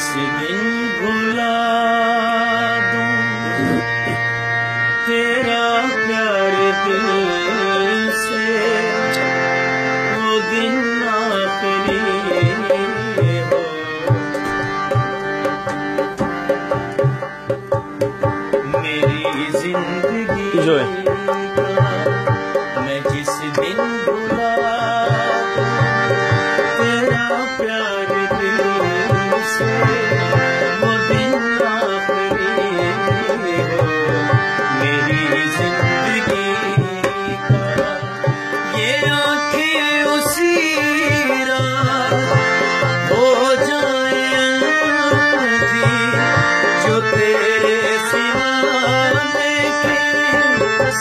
किसी दिन भुला दूँ तेरा प्यार दिल से वो दिन आखिरी हो मेरी ज़िंदगी जो है। मैं जिस दिन भुला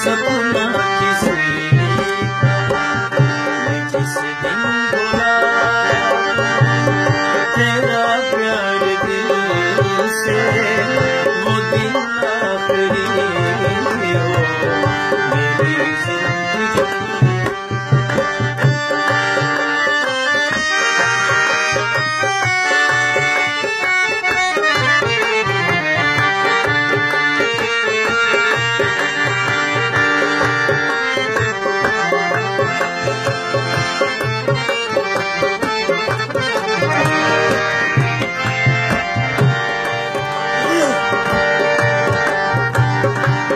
सपना किसी